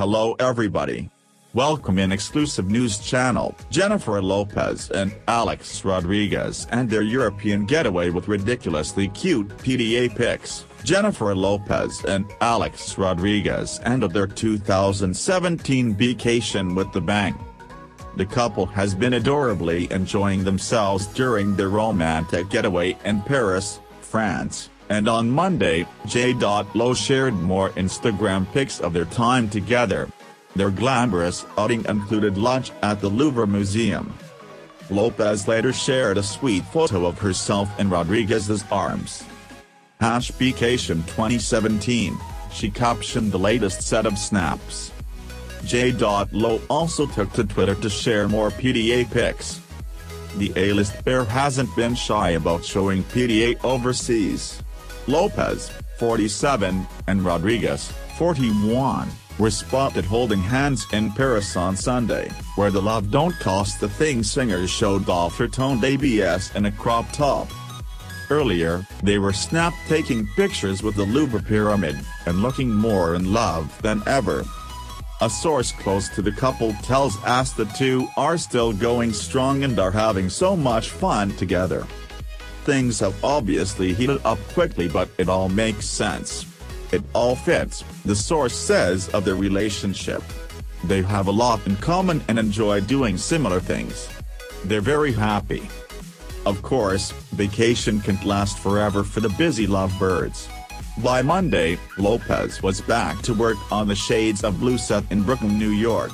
Hello everybody. Welcome in exclusive news channel, Jennifer Lopez and Alex Rodriguez and their European getaway with ridiculously cute PDA pics. Jennifer Lopez and Alex Rodriguez ended their 2017 baecation with the bang. The couple has been adorably enjoying themselves during their romantic getaway in Paris, France, and on Monday, J.Lo shared more Instagram pics of their time together. Their glamorous outing included lunch at the Louvre Museum. Lopez later shared a sweet photo of herself in Rodriguez's arms. Hash Baecation 2017, she captioned the latest set of snaps. J.Lo also took to Twitter to share more PDA pics. The A-list pair hasn't been shy about showing PDA overseas. Lopez, 47, and Rodriguez, 41 were spotted holding hands in Paris on Sunday, where the Love Don't Cost the Thing singer showed off her toned ABS in a crop top. Earlier, they were snapped taking pictures with the Louvre Pyramid, and looking more in love than ever. A source close to the couple tells us the two are still going strong and are having so much fun together. Things have obviously heated up quickly but it all makes sense. It all fits, the source says of their relationship. They have a lot in common and enjoy doing similar things. They're very happy. Of course, vacation can't last forever for the busy lovebirds. By Monday, Lopez was back to work on the Shades of Blue set in Brooklyn, New York.